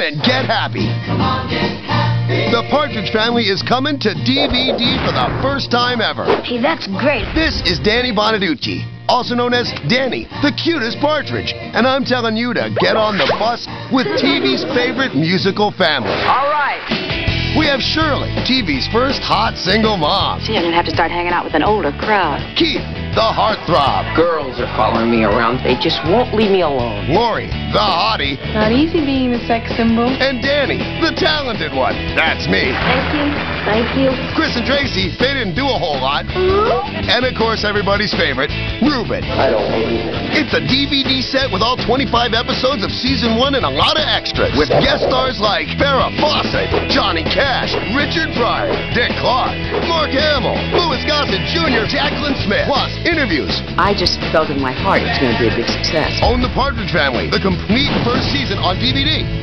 and get happy. The Partridge Family is coming to DVD for the first time ever. Hey, that's great. This is Danny Bonaduce, also known as Danny, the cutest partridge. And I'm telling you to get on the bus with TV's favorite musical family. All right. We have Shirley, TV's first hot single mom. See, I'm gonna have to start hanging out with an older crowd. Keith, the heartthrob. Girls are following me around. They just won't leave me alone. Laurie, the hottie. Not easy being a sex symbol. And Danny, the talented one. That's me. Thank you. Thank you. Chris and Tracy, they didn't do a whole lot. Uh-huh. And of course, everybody's favorite, Reuben. I don't believe it. It's a DVD set with all 25 episodes of season one and a lot of extras. With guest stars like Farrah Fawcett, Johnny Cash, Richard Pryor, Dick Clark, Mark Hamill, Louis Gossett Jr., Jaclyn Smith, plus interviews. I just felt in my heart it's gonna be a big success. Own the Partridge Family, the complete first season on DVD.